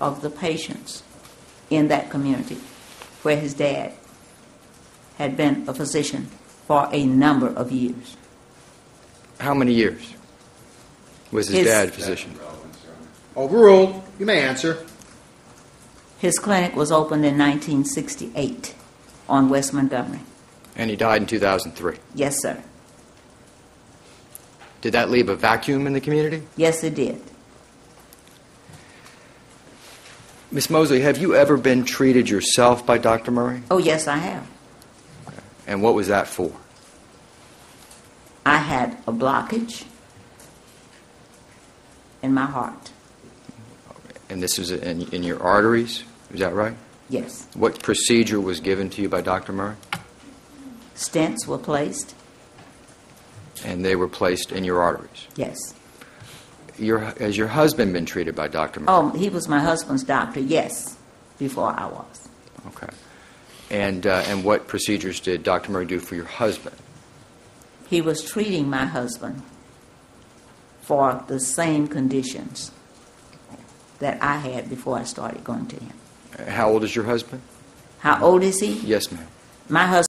of the patients in that community where his dad had been a physician for a number of years. How many years was his His- dad a physician? Oh, Overruled. You may answer. His clinic was opened in 1968 on West Montgomery. And he died in 2003. Yes, sir. Did that leave a vacuum in the community? Yes, it did. Miss Mosley, have you ever been treated yourself by Dr. Murray? Oh, yes, I have. And what was that for? I had a blockage in my heart. And this was in, in your arteries? Is that right? Yes. What procedure was given to you by Dr. Murray? Stents were placed. And they were placed in your arteries. Yes. Your, has your husband been treated by Dr. Murray? Oh, he was my husband's doctor. Yes, before I was. Okay. And, uh, and what procedures did Dr. Murray do for your husband? He was treating my husband for the same conditions that I had before I started going to him. How old is your husband? How old is he? Yes, ma'am. My husband.